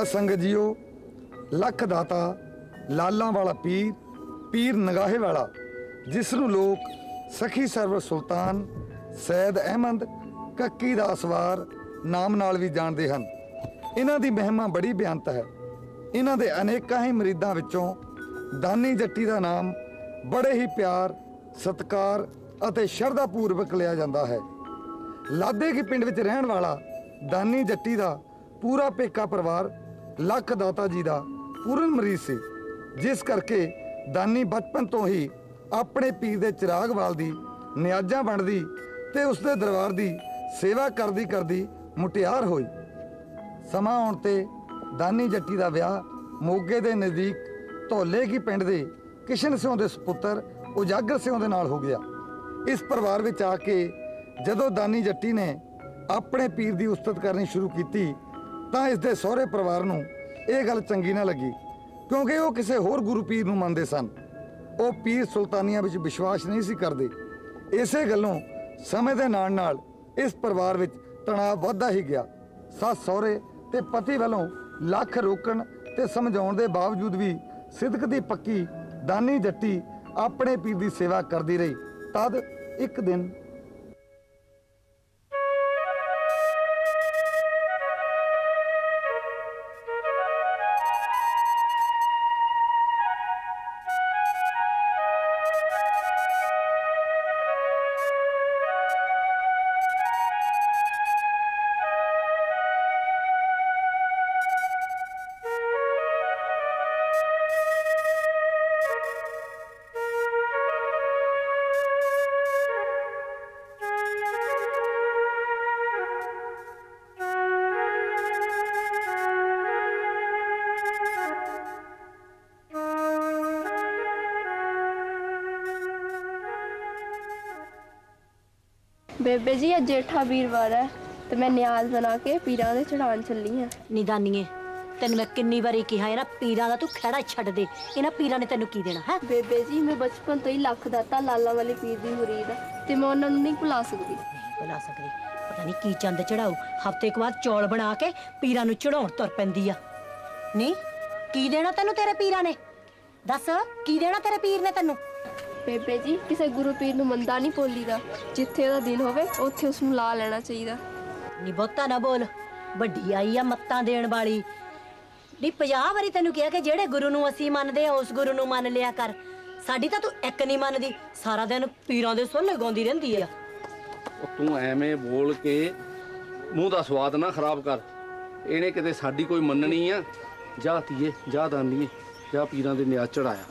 ਸਾਧ ਸੰਗਤ ਜੀਓ, ਲੱਖ ਦਾਤਾ, ਲਾਲਾਂ ਵਾਲਾ ਪੀਰ ਪੀਰ ਨਗਾਹੇ ਵਾਲਾ ਜਿਸ ਨੂੰ ਲੋਕ ਸਖੀ ਸਰਵਰ ਸੁਲਤਾਨ, ਸੈਦ ਅਹਿਮਦ, ਕੱਕੀ ਦਾ ਸਵਾਰ ਨਾਮ ਨਾਲ ਵੀ ਜਾਣਦੇ ਹਨ। ਇਹਨਾਂ ਦੀ ਮਹਿਮਾ ਬੜੀ ਬਿਆੰਤ ਹੈ। ਇਹਨਾਂ ਦੇ ਅਨੇਕਾਂ ਹੀ ਮਰੀਦਾਂ ਵਿੱਚੋਂ ਦਾਨੀ ਜੱਟੀ ਦਾ ਨਾਮ ਬੜੇ ਹੀ ਪਿਆਰ, ਸਤਿਕਾਰ ਅਤੇ ਸ਼ਰਧਾ ਪੂਰਵਕ ਲਿਆ ਜਾਂਦਾ ਹੈ। ਲਾਦੇ ਕੀ ਪਿੰਡ ਵਿੱਚ ਰਹਿਣ ਵਾਲਾ ਦਾਨੀ ਜੱਟੀ ਦਾ ਪੂਰਾ ਪੇਕਾ ਪਰਿਵਾਰ ਲੱਖ ਦਾਤਾ ਜੀ ਦਾ ਪੂਰਨ ਮਰੀਜ਼ ਸੀ। ਜਿਸ ਕਰਕੇ ਦਾਨੀ ਬਚਪਨ ਤੋਂ ਹੀ ਆਪਣੇ ਪੀਰ ਦੇ ਚਿਰਾਗ ਵਾਲ ਦੀ, ਨਿਆਜ਼ਾਂ ਵੰਡਦੀ ਤੇ ਉਸ ਦੇ ਦਰਬਾਰ ਦੀ ਸੇਵਾ ਕਰਦੀ ਕਰਦੀ ਮੁਟਿਆਰ ਹੋਈ। ਸਮਾਂ ਆਉਣ ਤੇ ਦਾਨੀ ਜੱਟੀ ਦਾ ਵਿਆਹ ਮੋਗੇ ਦੇ ਨਜ਼ਦੀਕ ਧੌਲੇ ਕੀ ਪਿੰਡ ਦੇ ਕਿਸ਼ਨ ਸਿੰਘ ਦੇ ਸੁਪੁੱਤਰ ਉਜਾਗਰ ਸਿੰਘ ਦੇ ਨਾਲ ਹੋ ਗਿਆ। ਇਸ ਪਰਿਵਾਰ ਵਿੱਚ ਆ ਕੇ ਜਦੋਂ ਦਾਨੀ ਜੱਟੀ ਨੇ ਆਪਣੇ ਪੀਰ ਦੀ ਉਸਤਤ ਕਰਨੀ ਸ਼ੁਰੂ ਕੀਤੀ ਤਾਂ ਇਸ ਦੇ ਸਹੁਰੇ ਪਰਿਵਾਰ ਨੂੰ ਇਹ ਗੱਲ ਚੰਗੀ ਨਾ ਲੱਗੀ, ਕਿਉਂਕਿ ਉਹ ਕਿਸੇ ਹੋਰ ਗੁਰੂ ਪੀਰ ਨੂੰ ਮੰਨਦੇ ਸਨ। ਉਹ ਪੀਰ ਸੁਲਤਾਨੀਆਂ ਵਿੱਚ ਵਿਸ਼ਵਾਸ ਨਹੀਂ ਸੀ ਕਰਦੇ। ਇਸੇ ਗੱਲੋਂ ਸਮੇਂ ਦੇ ਨਾਲ ਨਾਲ ਇਸ ਪਰਿਵਾਰ ਵਿੱਚ ਤਣਾਅ ਵੱਧਦਾ ਹੀ ਗਿਆ। ਸੱਸ ਸਹੁਰੇ ਤੇ ਪਤੀ ਵੱਲੋਂ ਲੱਖ ਰੋਕਣ ਤੇ ਸਮਝਾਉਣ ਦੇ ਬਾਵਜੂਦ ਵੀ ਸਿਦਕ ਦੀ ਪੱਕੀ ਦਾਨੀ ਜੱਟੀ ਆਪਣੇ ਪੀਰ ਦੀ ਸੇਵਾ ਕਰਦੀ ਰਹੀ। ਤਦ ਇੱਕ ਦਿਨ ਬੇਬੇ ਜੀ ਅੱਜ ਜੇਠਾ ਵੀਰਵਾਰ ਹੈ ਤੇ ਮੈਂ ਨਿਆਜ਼ ਬਣਾ ਕੇ ਪੀਰਾਂ ਦੇ ਚੜਾਉਣ ਚੱਲੀ ਹਾਂ। ਨਿਦਾਨੀਏ ਤੈਨੂੰ ਮੈਂ ਕਿੰਨੀ ਵਾਰੀ ਕਿਹਾ ਹੈ ਨਾ ਪੀਰਾਂ ਦਾ ਤੂੰ ਖੜਾ ਛੱਡ ਦੇ। ਇਹਨਾਂ ਪੀਰਾਂ ਨੇ ਤੈਨੂੰ ਕੀ ਦੇਣਾ ਹੈ? ਬੇਬੇ ਜੀ ਮੈਂ ਬਚਪਨ ਤੋਂ ਹੀ ਲੱਖ ਦਾਤਾ ਲਾਲਾ ਵਾਲੇ ਪੀਰ ਦੀ ਮੁਰੀਦ ਹਾਂ ਤੇ ਮੈਂ ਉਹਨਾਂ ਨੂੰ ਨਹੀਂ ਭੁਲਾ ਸਕਦੀ। ਬੁਲਾ ਸਕਦੀ। ਪਤਾ ਨਹੀਂ ਕੀ ਚੰਦ ਚੜਾਉ ਹਫ਼ਤੇ ਇੱਕ ਬਾਅਦ ਚੌਲ ਬਣਾ ਕੇ ਪੀਰਾਂ ਨੂੰ ਚੜਾਉਣ ਤੁਰ ਪੈਂਦੀ ਆ। ਨਹੀਂ ਕੀ ਦੇਣਾ ਤੈਨੂੰ ਤੇਰੇ ਪੀਰਾਂ ਨੇ? ਦੱਸ ਕੀ ਦੇਣਾ ਤੇਰੇ ਪੀਰ ਨੇ ਤੈਨੂੰ? ਬੇਬੇ ਜੀ ਕਿਸੇ ਗੁਰੂ ਪੀਰ ਨੂੰ ਮੰਦਾ ਨਹੀਂ ਬੋਲੀਦਾ ਜਿੱਥੇ ਉਹਦਾ ਦਿਲ ਹੋਵੇ ਉੱਥੇ ਉਸ ਨੂੰ ਲਾ ਲੈਣਾ ਚਾਹੀਦਾ। ਨੀ ਬਹੁਤਾ ਨਾ ਬੋਲ ਵੱਡੀ ਆਈ ਆ ਮੱਤਾਂ ਦੇਣ ਵਾਲੀ। ਨੀ 50 ਵਾਰੀ ਤੈਨੂੰ ਕਿਹਾ ਕਿ ਜਿਹੜੇ ਗੁਰੂ ਨੂੰ ਅਸੀਂ ਮੰਨਦੇ ਆ ਉਸ ਗੁਰੂ ਨੂੰ ਮੰਨ ਲਿਆ ਕਰ। ਸਾਡੀ ਤਾਂ ਤੂੰ ਇੱਕ ਨਹੀਂ ਮੰਨਦੀ ਸਾਰਾ ਦਿਨ ਪੀਰਾਂ ਦੇ ਸੋਲੇ ਗਾਉਂਦੀ ਰਹਿੰਦੀ ਆ। ਉਹ ਤੂੰ ਐਵੇਂ ਬੋਲ ਕੇ ਮੂੰਹ ਦਾ ਸਵਾਦ ਨਾ ਖਰਾਬ ਕਰ। ਇਹਨੇ ਕਿਤੇ ਸਾਡੀ ਕੋਈ ਮੰਨਣੀ ਆ? ਜਾ ਧੀਏ ਜਾ ਦਾਨੀਏ ਜਾ ਪੀਰਾਂ ਦੇ ਨਿਆਜ਼ ਚੜਾਇਆ।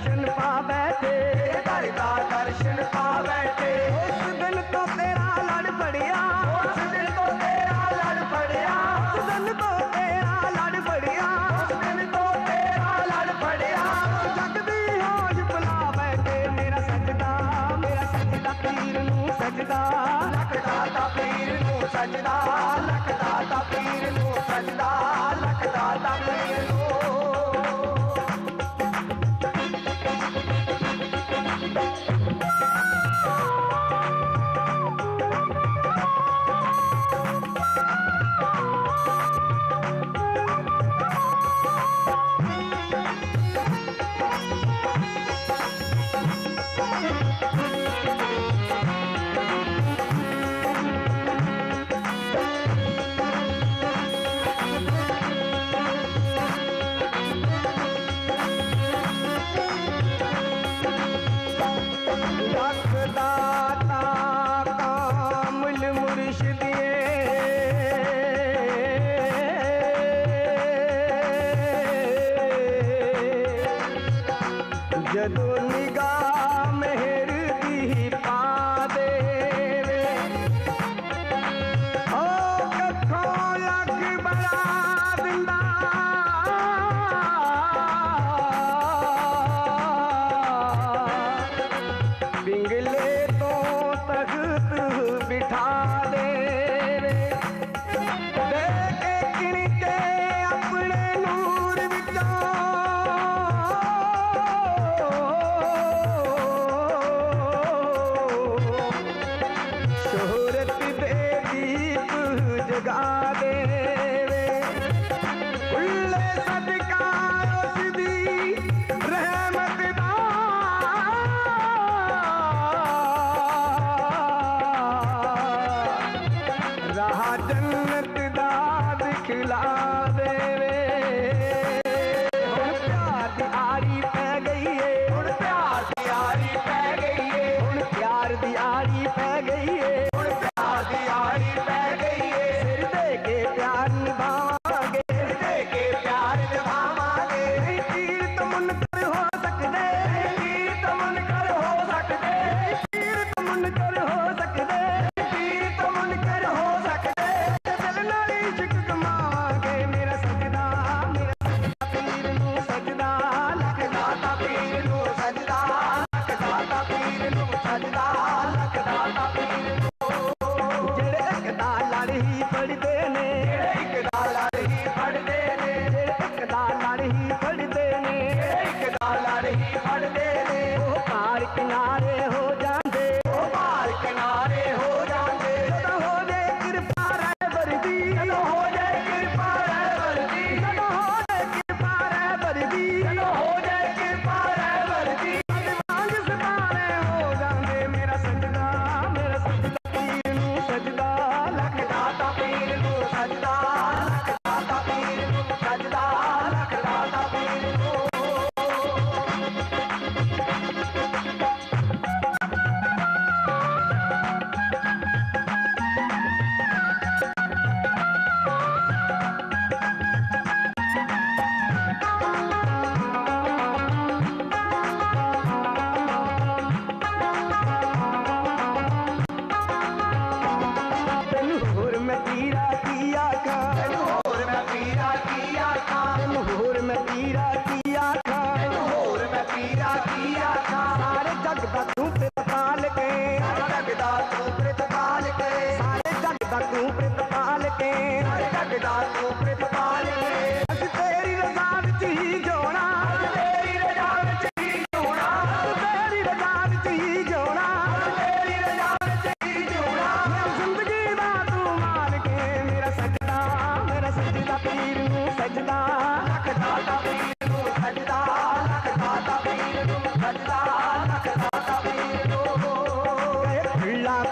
ਦਰਸ਼ਨ ਪਾਵੇ ਤੇ। ਘਰ ਦਾ ਦਰਸ਼ਨ ਪਾਵੇ ਤੇ। ਉਸ ਦਿਨ ਤੋਂ ਤੇਰਾ ਲੜ ਪੜਿਆ ਉਸ ਦਿਨ ਤੋਂ ਤੇਰਾ ਲੜ ਪੜਿਆ ਉਸ ਦਿਨ ਤੋਂ ਤੇਰਾ ਲੜ ਪੜਿਆ ਉਸ ਦਿਨ ਤੋਂ ਤੇਰਾ ਲੜ ਪੜਿਆ ਜਗ ਦੀ ਹੋਸ਼ ਬੁਲਾਵੇ ਤੇ ਮੇਰਾ ਸਜਦਾ ਮੇਰਾ ਸਜਦਾ ਪੀਰ ਨੂੰ ਸਜਦਾ ਲੱਖਦਾ ਤਾਂ ਪੀਰ ਨੂੰ ਸਜਦਾ ਲੱਖਦਾ ਤਾਂ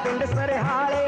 ਪਿੰਡ ਸਰਹਾਲੇ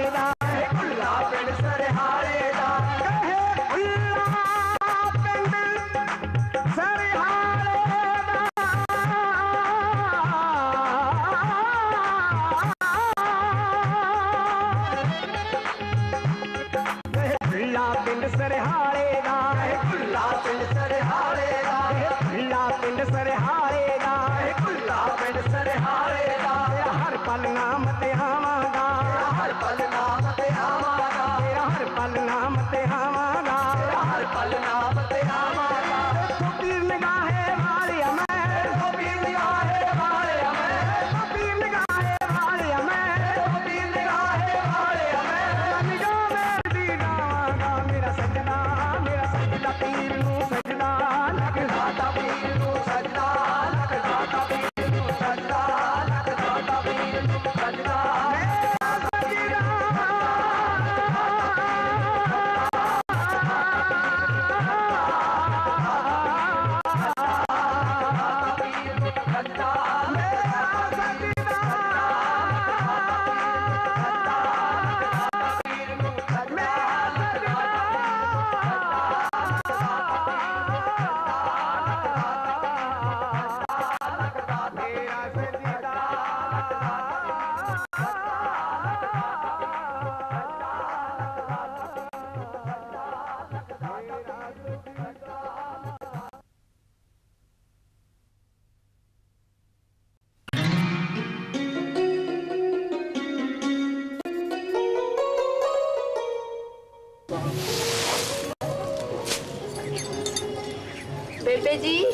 ਬੇਬੇ ਜੀ।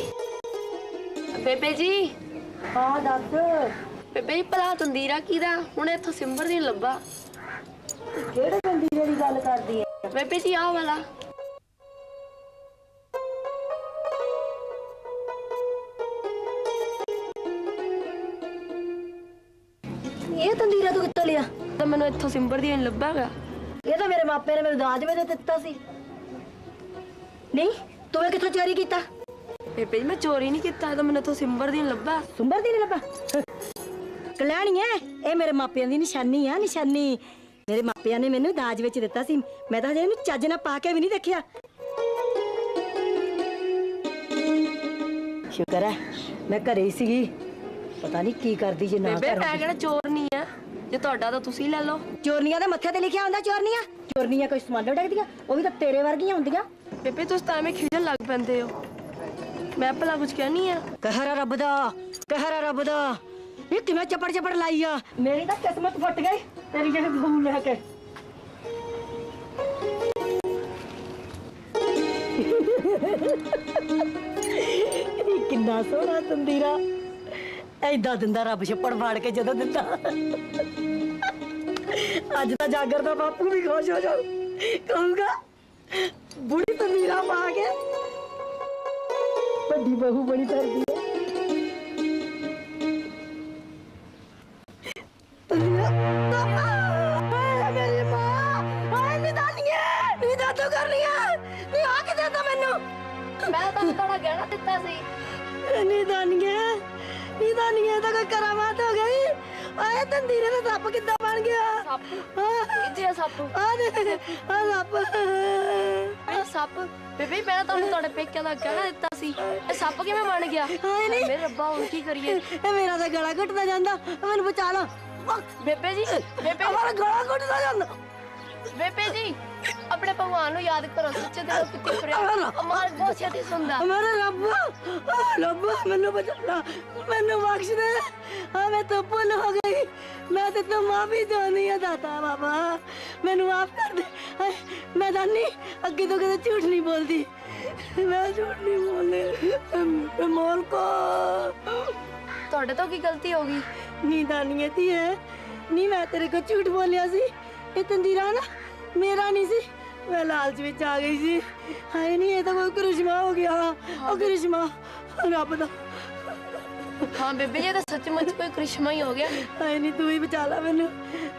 ਬੇਬੇ ਜੀ। ਹਾਂ ਦੱਸ। ਬੇਬੇ ਜੀ ਭਲਾ ਤੰਦੀਰਾ ਕਿਹਦਾ? ਹੁਣ ਇੱਥੋਂ ਸਿੰਬਰ ਨਹੀਂ ਲੱਭਾ। ਕਿਹੜੇ ਬੰਦੀ ਦੀ ਗੱਲ ਕਰਦੀ ਹੈ ਬੇਬੇ ਜੀ ਆਹ ਵਾਲਾ। ਇਹ ਤੰਦੀਰਾ ਤੂੰ ਕਿੱਥੋਂ ਲਿਆ? ਤਾਂ ਮੈਨੂੰ ਇੱਥੋਂ ਸਿੰਬਰ ਦੀ ਨਹੀਂ ਲੱਭਾਗਾ। ਇਹ ਤਾਂ ਮੇਰੇ ਮਾਪੇ ਨੇ ਮੈਨੂੰ ਦਾਜ ਵਿੱਚ ਦਿੱਤਾ ਸੀ। ਨਹੀਂ ਤੂੰ ਇਹ ਕਿੱਥੋਂ ਚੋਰੀ ਕੀਤਾ? ਬੇਬੇ ਜੀ ਮੈਂ ਚੋਰੀ ਨਹੀਂ ਕੀਤਾ ਇਹ ਤਾਂ ਮੈਨੂੰ ਇੱਥੋਂ ਸਿੰਬਰ ਦੀ ਲੱਭਾ। ਸੁੰਬਰ ਦੀ ਨਹੀਂ ਲੱਭਾ? ਕਲਿਆਣੀ ਹੈ ਇਹ ਮੇਰੇ ਮਾਪਿਆਂ ਦੀ ਨਿਸ਼ਾਨੀ ਆ ਨਿਸ਼ਾਨੀ। ਮੇਰੇ ਮਾਪਿਆਂ ਨੇ ਮੈਨੂੰ ਦਾਜ ਵਿੱਚ ਦਿੱਤਾ ਸੀ ਮੈਂ ਤਾਂ ਹਜੇ ਇਹਨੂੰ ਚੱਜ ਨਾਲ ਪਾ ਕੇ ਵੀ ਨਹੀਂ ਦੇਖਿਆ। ਸ਼ੁਕਰ ਹੈ ਮੈਂ ਘਰੇ ਹੀ ਸੀਗੀ। ਪਤਾ ਨਹੀਂ ਕੀ ਕਰਦੀ ਜੇ ਨਾ ਬੇਬੇ ਕਰ ਮੈਂ ਕਿਹੜਾ ਚੋਰ ਨਹੀਂ ਆ? ਜੇ ਤੁਹਾਡਾ ਤਾਂ ਤੁਸੀਂ ਲੈ ਲਓ। ਚੋਰਨੀਆਂ ਦੇ ਮੱਥੇ ਤੇ ਲਿਖਿਆ ਹੁੰਦਾ ਚੋਰਨੀਆਂ? ਚੋਰਨੀਆਂ ਕੋਈ ਸਮਾਨ ਡੱਕਦੀਆਂ ਉਹ ਵੀ ਤਾਂ ਤੇਰੇ ਵਰਗੀਆਂ ਹੁੰਦੀਆਂ। ਬੇਬੇ ਤੁਸੀਂ ਤਾਂ ਐਵੇਂ ਖਿਜਣ ਲੱਗ ਪੈਂਦੇ ਹੋ। ਮੈਂ ਭਲਾ ਕੁਝ ਕਹਿਣੀ ਆ ਕਹਿਰਾ ਰੱਬ ਦਾ ਕਹਿਰਾ ਰੱਬ ਦਾ ਇਹ ਕਿਵੇਂ ਚਪੜ ਚਪੜ ਲਾਈ ਆ ਮੇਰੀ ਤਾਂ ਕਿਸਮਤ ਫੁੱਟ ਗਈ ਤੇਰੀ ਜਿਹੜੀ ਬਹੂ ਲੈ ਕੇ ਇਹ ਕਿੰਨਾ ਸੋਹਣਾ ਤੰਦੀਰਾ ਐਦਾਂ ਦਿੰਦਾ ਰੱਬ ਛੱਪੜ ਫਾੜ ਕੇ ਜਦੋਂ ਦਿੰਦਾ ਅੱਜ ਤਾਂ ਜਾਗਰ ਦਾ ਬਾਪੂ ਵੀ ਖੁਸ਼ ਹੋ ਜਾਊ ਕਹੂਗਾ ਬੁੜੀ ਤੰਦੀਰਾ ਪਾ ਕੇ ਵੱਡੀ ਬਹੂ ਬਣੀ ਕਰਦੀ ਹੈ। ਮਾਂ ਤਾਂ ਤੁਹਾਡਾ ਗਹਿਣਾ ਦਿੱਤਾ ਸੀ। ਤਾਂ ਕੋਈ ਕਰਾਮਾਤ ਹੋ ਗਈ। ਆਏ ਤੰਦੀਰੇ ਦਾ ਸੱਪ ਕਿੱਦਾਂ ਬਣ ਗਿਆ? ਸੱਪ? ਕਿੱਥੇ ਆ ਸੱਪ? ਆ ਦੇ ਆ ਸੱਪ। ਸੱਪ। ਬੇਬੇ ਮੈਂ ਤੁਹਾਨੂੰ ਤੁਹਾਡੇ ਪੇਕਿਆਂ ਦਾ ਗਹਿਣਾ ਦਿੱਤਾ ਸੀ। ਇਹ ਸੱਪ ਕਿਵੇਂ ਬਣ ਗਿਆ? ਹਾਏ ਨੀ। ਮੇਰੇ ਰੱਬਾ ਹੁਣ ਕੀ ਕਰੀਏ? ਇਹ ਮੇਰਾ ਤਾਂ ਗਲਾ ਘੁੱਟਦਾ ਜਾਂਦਾ। ਮੈਨੂੰ ਬਚਾ ਲਓ। ਬੇਬੇ ਜੀ ਬੇਬੇ ਮੇਰਾ ਗਲਾ ਘੁੱਟਦਾ ਜਾਂਦਾ। ਬੇਬੇ ਜੀ ਆਪਣੇ ਭਗਵਾਨ ਨੂੰ ਯਾਦ ਕਰੋ ਸੱਚੇ ਦਿਲੋਂ ਕੀਤੀ ਫਰਿਆਦ ਅਮਾਰ ਬਹੁਤ ਛੇਤੀ ਸੁਣਦਾ। ਮੇਰੇ ਰੱਬ ਆਹ ਰੱਬ ਮੈਨੂੰ ਬਚਾ ਮੈਨੂੰ ਬਖਸ਼ ਦੇ। ਆ ਮੈਂ ਤਾਂ ਭੁੱਲ ਹੋ ਗਈ। ਮੈਂ ਤੇ ਤਾਂ ਮਾਫੀ ਚਾਹੁੰਦੀ ਆ ਦਾਤਾ ਬਾਬਾ। ਮੈਨੂੰ ਮਾਫ ਕਰ ਦੇ। ਹਾਏ, ਮੈਂ ਦਾਨੀ ਅੱਗੇ ਤੋਂ ਕਦੇ ਝੂਠ ਨਹੀਂ ਬੋਲਦੀ। ਮੈਂ ਝੂਠ ਨਹੀਂ ਬੋਲਦੀ। ਮੋਲ ਕੋ। ਤੁਹਾਡੇ ਤੋਂ ਕੀ ਗਲਤੀ ਹੋ ਗਈ? ਨੀ ਦਾਨੀਏ ਹੈ। ਨੀ ਮੈਂ ਤੇਰੇ ਕੋ ਝੂਠ ਬੋਲਿਆ ਸੀ। ਇਹ ਤੰਦੀਰਾ ਨਾ ਮੇਰਾ ਨਹੀਂ ਸੀ। ਮੈਂ ਲਾਲਚ ਵਿੱਚ ਆ ਗਈ ਸੀ। ਹਾਏ ਨਹੀਂ ਇਹ ਤਾਂ ਕੋਈ ਕਰਿਸ਼ਮਾ ਹੋ ਗਿਆ। ਉਹ ਕਰਿਸ਼ਮਾ ਰੱਬ ਦਾ। ਹਾਂ ਬੇਬੇ ਜੀ ਇਹ ਤਾਂ ਸੱਚਮੁੱਚ ਕੋਈ ਕ੍ਰਿਸ਼ਮਾ ਹੀ ਹੋ ਗਿਆ। ਹਾਏ ਨਹੀਂ ਤੂੰ ਹੀ ਬਚਾ ਲੈ ਮੈਨੂੰ।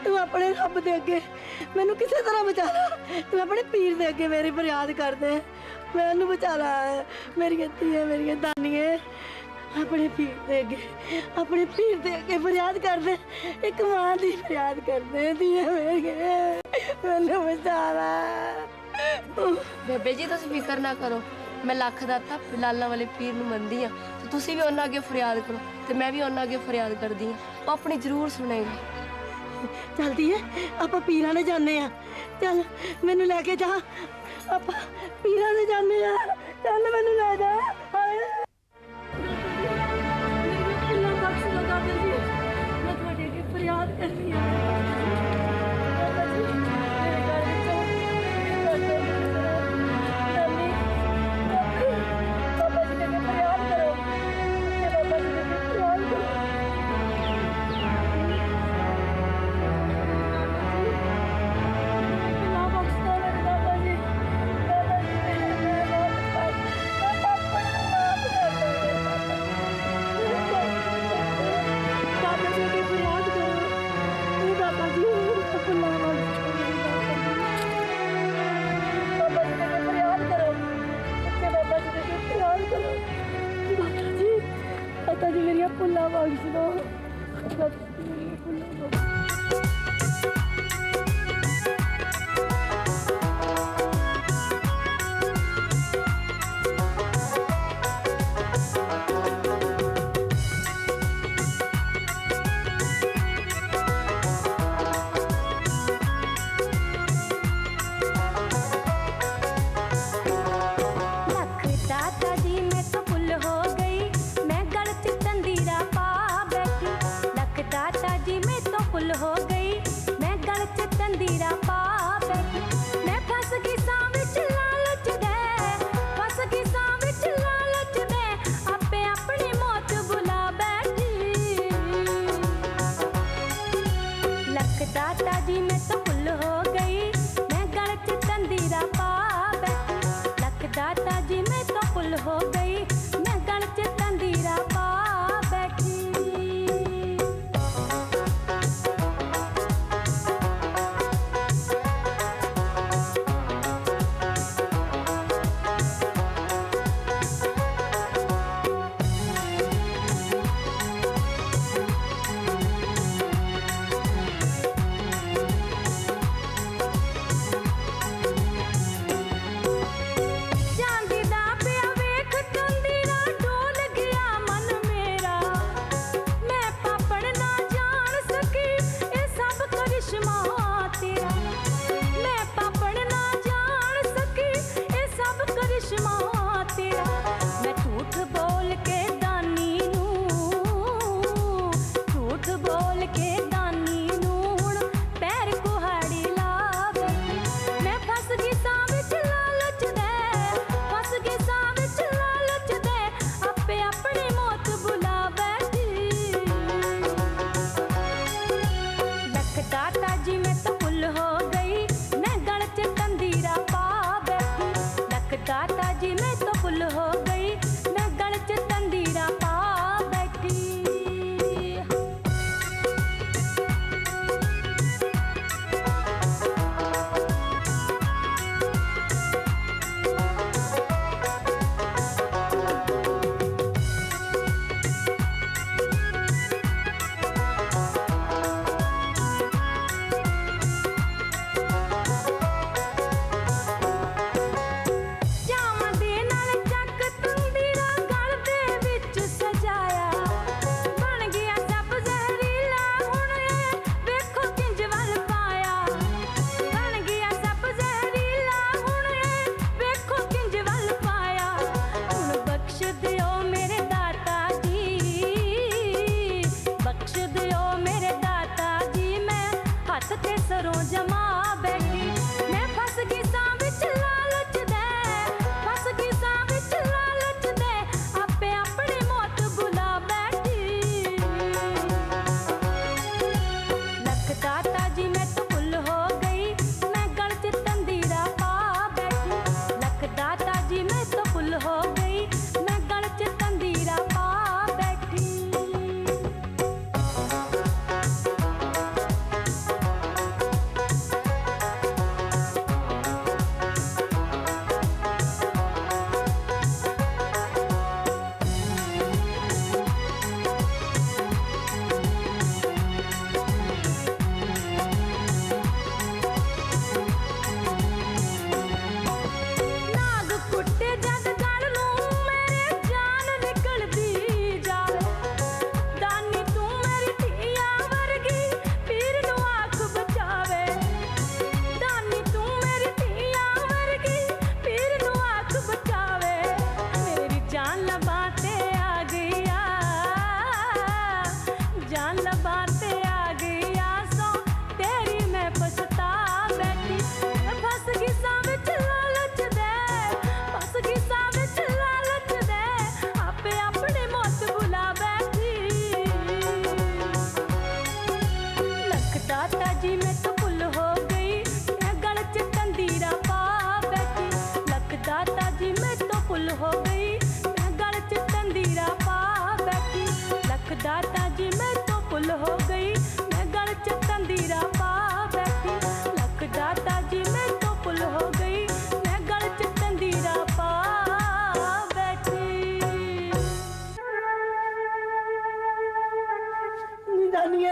ਤੂੰ ਆਪਣੇ ਰੱਬ ਦੇ ਅੱਗੇ ਮੈਨੂੰ ਕਿਸੇ ਤਰ੍ਹਾਂ ਬਚਾ ਲੈ। ਤੂੰ ਆਪਣੇ ਪੀਰ ਦੇ ਅੱਗੇ ਮੇਰੀ ਫਰਿਆਦ ਕਰ ਦੇ। ਮੈਨੂੰ ਬਚਾ ਲੈ। ਮੇਰੀ ਧੀ ਹੈ ਮੇਰੀ ਆਪਣੇ ਪੀਰ ਦੇ ਅੱਗੇ ਆਪਣੇ ਪੀਰ ਦੇ ਅੱਗੇ ਫਰਿਆਦ ਕਰ ਦੇ ਇੱਕ ਮਾਂ ਦੀ ਫਰਿਆਦ ਕਰਦੇ ਧੀਏ ਮੇਰੀ ਮੈਨੂੰ ਬਚਾ ਲੈ ਬੇਬੇ ਜੀ ਤੁਸੀਂ ਫਿਕਰ ਨਾ ਕਰੋ। ਮੈਂ ਲੱਖ ਦਾਤਾ ਲਾਲਾਂ ਵਾਲੇ ਪੀਰ ਨੂੰ ਮੰਨਦੀ ਆ ਤੇ ਤੁਸੀਂ ਵੀ ਉਹਨਾਂ ਅੱਗੇ ਫਰਿਆਦ ਕਰੋ ਤੇ ਮੈਂ ਵੀ ਉਹਨਾਂ ਅੱਗੇ ਫਰਿਆਦ ਕਰਦੀ ਆ ਉਹ ਆਪਣੀ ਜ਼ਰੂਰ ਸੁਣੇਗਾ। ਚਲਦੀ ਹੈ ਆਪਾਂ ਪੀਰਾਂ ਦੇ ਜਾਂਦੇ ਆ। ਚੱਲ ਮੈਨੂੰ ਲੈ ਕੇ ਜਾ। ਆਪਾਂ ਪੀਰਾਂ ਦੇ ਜਾਂਦੇ ਆ। ਚੱਲ ਮੈਨੂੰ ਲੈ ਜਾ। ਹਾਏ।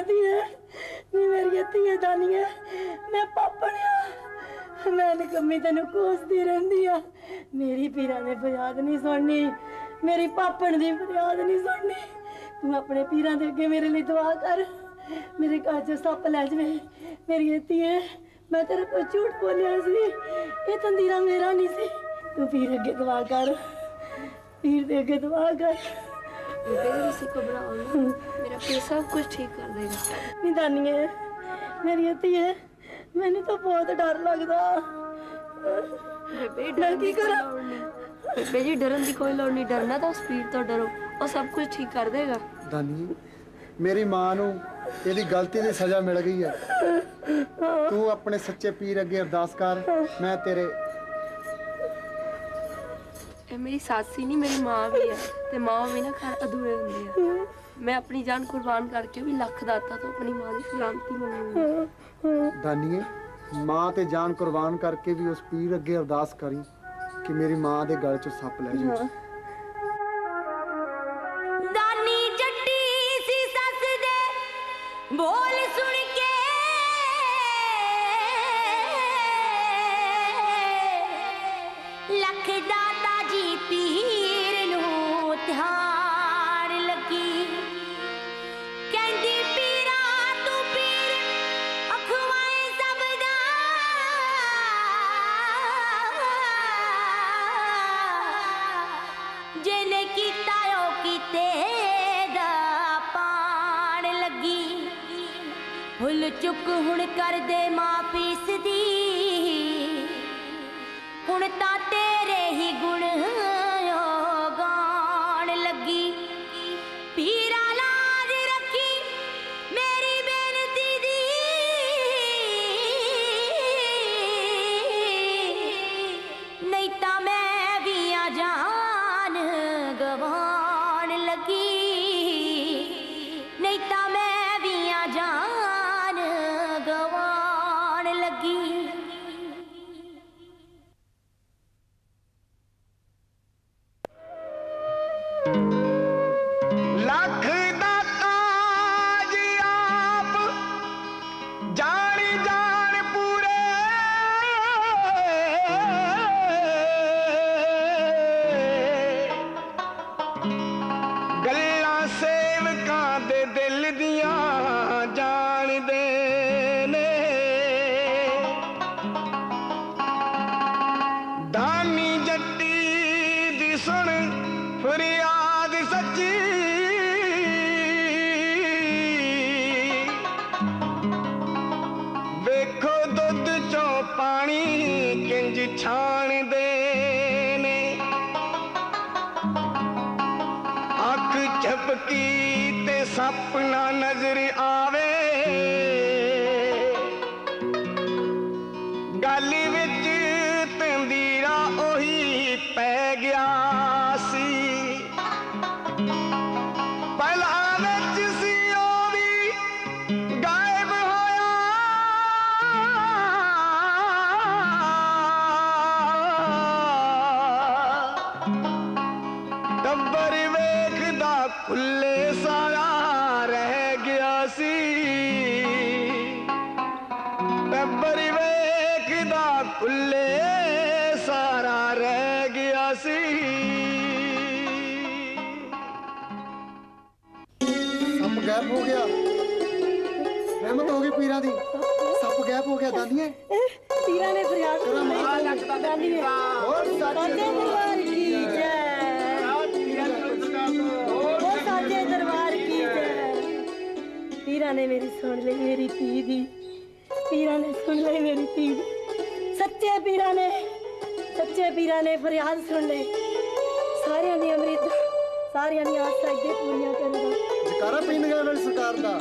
ਧੀਏ ਨੀ ਮੇਰੀਆਂ ਧੀਏ ਦਾਨੀਆਂ ਮੈਂ ਪਾਪਣਿਆ ਮੈਂ ਨਕਮੀ ਤੈਨੂੰ ਕੋਸਦੀ ਰਹਿੰਦੀ ਆ। ਮੇਰੀ ਪੀਰਾਂ ਨੇ ਫਰਿਆਦ ਨਹੀਂ ਸੁਣਨੀ। ਮੇਰੀ ਪਾਪਣ ਦੀ ਫਰਿਆਦ ਨਹੀਂ ਸੁਣਨੀ। ਤੂੰ ਆਪਣੇ ਪੀਰਾਂ ਦੇ ਅੱਗੇ ਮੇਰੇ ਲਈ ਦੁਆ ਕਰ। ਮੇਰੇ ਘਰ 'ਚ ਸੱਪ ਲੈ ਜਵੇ। ਮੇਰੀ ਧੀਏ ਮੈਂ ਤੇਰੇ ਕੋਲ ਝੂਠ ਬੋਲਿਆ ਸੀ। ਇਹ ਤੰਦੀਰਾ ਮੇਰਾ ਨਹੀਂ ਸੀ। ਤੂੰ ਪੀਰ ਅੱਗੇ ਦੁਆ ਕਰ। ਪੀਰ ਦੇ ਅੱਗੇ ਦੁਆ ਕਰ। ਬੇਬੇ ਤੁਸੀਂ ਘਬਰਾਓ ਨਾ ਮੇਰਾ ਪੀਰ ਸਭ ਕੁਝ ਠੀਕ ਕਰ ਦੇਗਾ। ਨੀ ਦਾਨੀਏ ਮੇਰੀ ਧੀਏ ਮੈਨੂੰ ਤਾਂ ਬਹੁਤ ਡਰ ਲੱਗਦਾ। ਬੇਬੇ ਮੈਂ ਡਰਨ ਕੀ ਦੀ ਕੋਈ ਕਰਾਂ? ਲੋੜ ਨਹੀਂ। ਬੇਬੇ ਜੀ ਡਰਨ ਦੀ ਕੋਈ ਲੋੜ ਨਹੀਂ। ਡਰਨਾ ਤਾਂ ਸਪੀਡ ਤੋਂ ਡਰੋ। ਉਹ ਸਭ ਕੁਝ ਠੀਕ ਕਰ ਦੇਗਾ। ਦਾਨੀ ਮੇਰੀ ਮਾਂ ਨੂੰ ਇਹਦੀ ਗਲਤੀ ਦੀ ਸਜ਼ਾ ਮਿਲ ਗਈ ਹੈ। ਤੂੰ ਆਪਣੇ ਸੱਚੇ ਪੀਰ ਅੱਗੇ ਅਰਦਾਸ ਕਰ। ਮੈਂ ਤੇਰੇ ਇਹ ਮੇਰੀ ਸਾਸੀ ਨਹੀਂ ਮੇਰੀ ਮਾਂ ਵੀ ਹੈ ਤੇ ਮਾਂ ਵੀ ਨਾ ਘਰ ਅਧੂਰੇ ਹੁੰਦੇ ਆ ਮੈਂ ਆਪਣੀ ਜਾਨ ਕੁਰਬਾਨ ਕਰਕੇ ਵੀ ਲੱਖ ਦਾਤਾ ਤੋਂ ਆਪਣੀ ਮਾਂ ਦੀ ਸਲਾਮਤੀ ਮੰਗੂੰਗੀ ਦਾਨੀਏ ਮਾਂ ਤੇ ਜਾਨ ਕੁਰਬਾਨ ਕਰਕੇ ਵੀ ਉਸ ਪੀਰ ਅੱਗੇ ਅਰਦਾਸ ਕਰੀ ਕਿ ਮੇਰੀ ਮਾਂ ਦੇ ਗਲ 'ਚੋਂ ਸੱਪ ਲੈ ਜਾਵੇ। ਫਰਿਆਦ ਸੱਚੀ। ਵੇਖੋ ਦੁੱਧ ਚੋਂ ਪਾਣੀ ਕਿੰਜ ਛਾਣਦੇ ਨੇ। ਅੱਖ ਝਪਕੀ ਤੇ ਸੱਪ ਨਾ ਨਜ਼ਰ ਆਵੇ ਗਿਆ ਸੀ ਟੱਬਰ ਵੇਖਦਾ ਖੁੱਲੇ ਸਾਰਾ ਰਹਿ ਗਿਆ ਸੀ ਸੱਪ ਗਾਇਬ ਹੋ ਗਿਆ ਰਹਿਮਤ ਹੋ ਗਈ ਪੀਰਾਂ ਦੀ ਸੱਪ ਗਾਇਬ ਹੋ ਗਿਆ ਦਾਨੀਏ ਪੀਰਾਂ ਨੇ ਫਰਿਆਦ ਸੁਣ ਲਈ ਦਾਨੀਏ ਹੋਰ ਸਾਜੇ ਪੀਰਾਂ ਨੇ ਮੇਰੀ ਸੁਣ ਲਈ ਮੇਰੀ ਧੀ ਦੀ। ਪੀਰਾਂ ਨੇ ਸੁਣ ਲਈ ਮੇਰੀ ਧੀ ਦੀ। ਸੱਚੇ ਪੀਰਾਂ ਨੇ ਸੱਚੇ ਪੀਰਾਂ ਨੇ ਫਰਿਆਦ ਸੁਣ ਲਈ। ਸਾਰਿਆਂ ਦੀ ਅੰਮ੍ਰਿਤ ਸਾਰਿਆਂ ਦੀਆਂ ਆਸਾਂ ਅੱਗੇ ਪੂਰੀਆਂ ਕਰੂਗਾ ਜਕਾਰਾ ਪਿੰਡ ਗਏ ਵਾਲੀ ਸਰਕਾਰ ਦਾ।